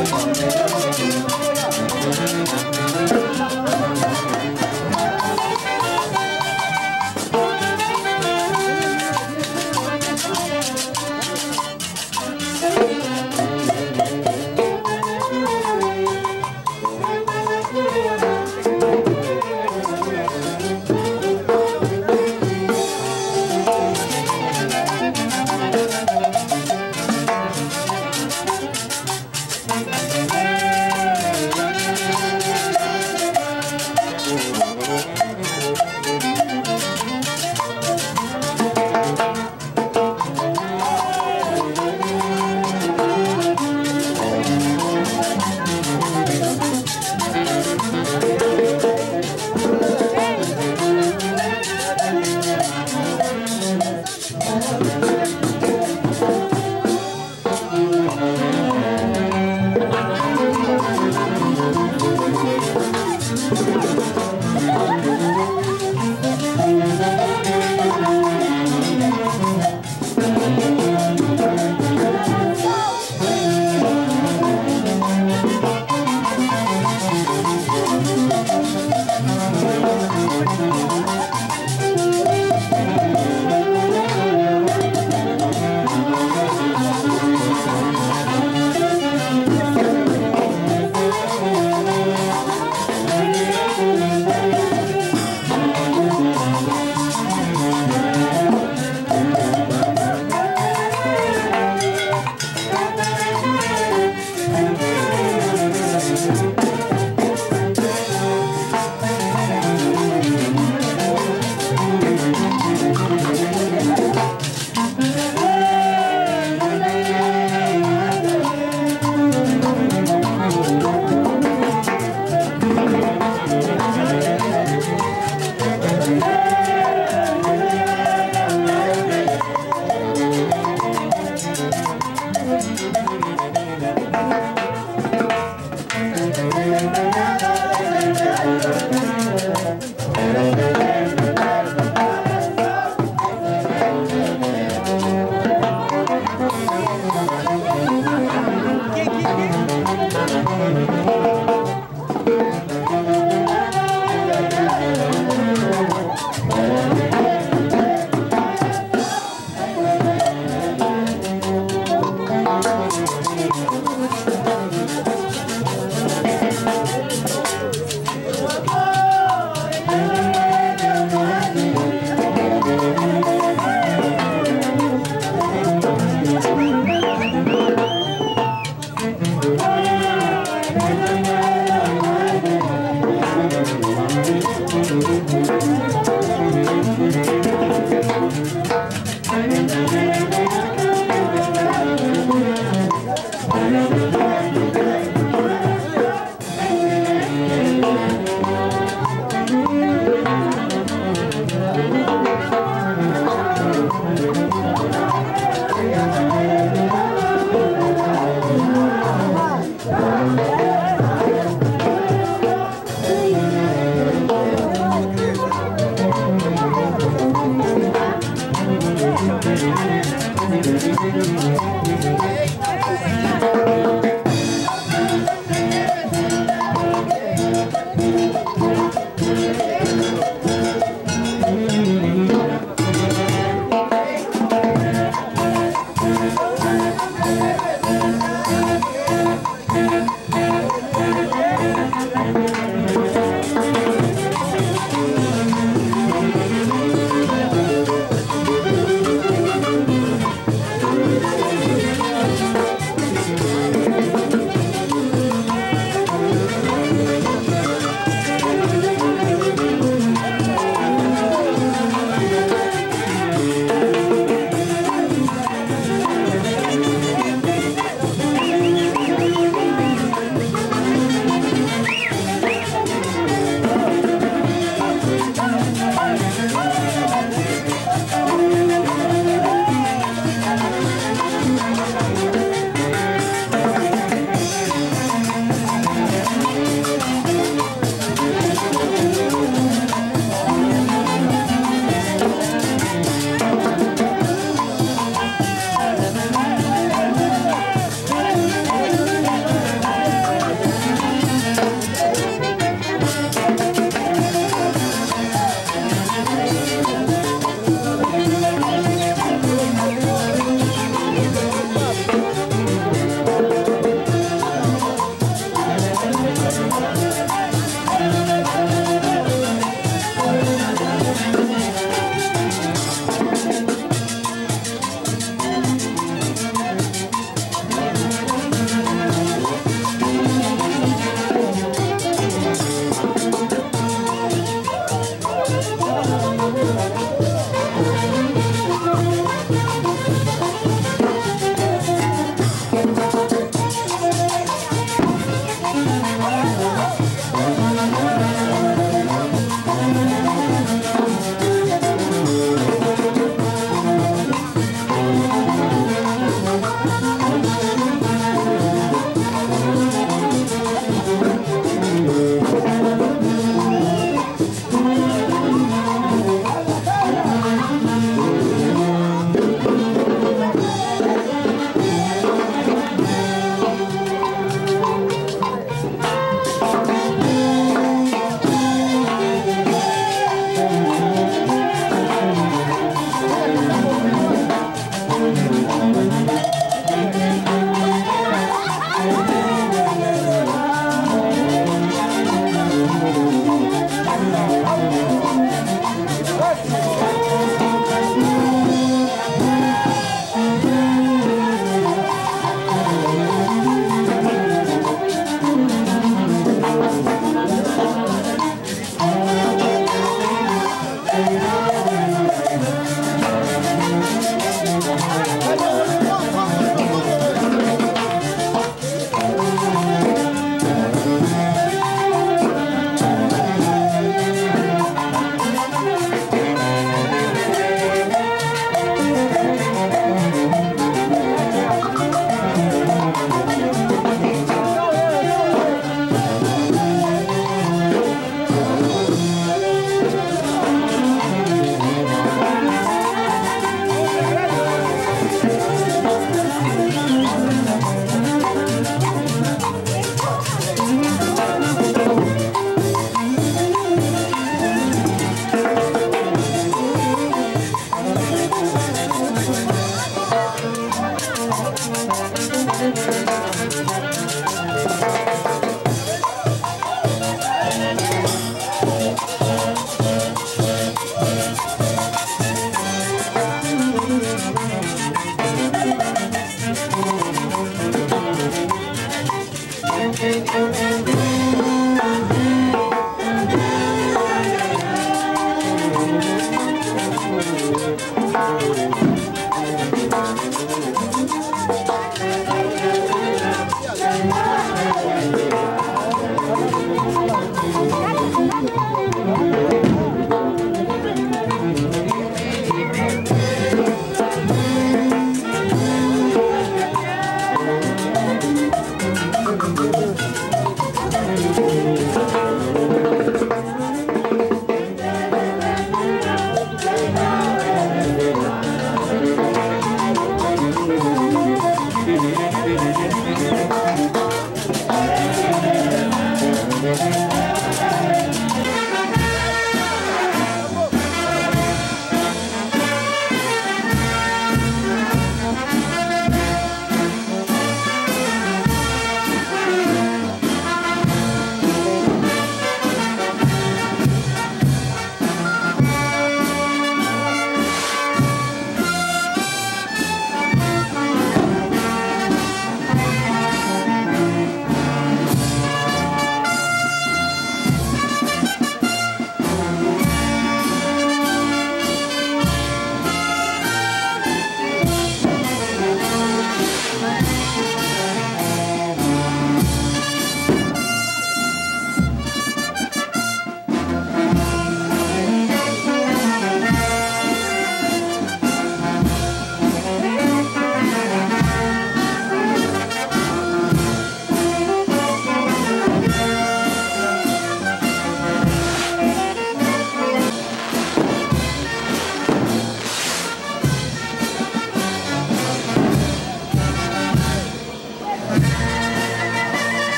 Música you.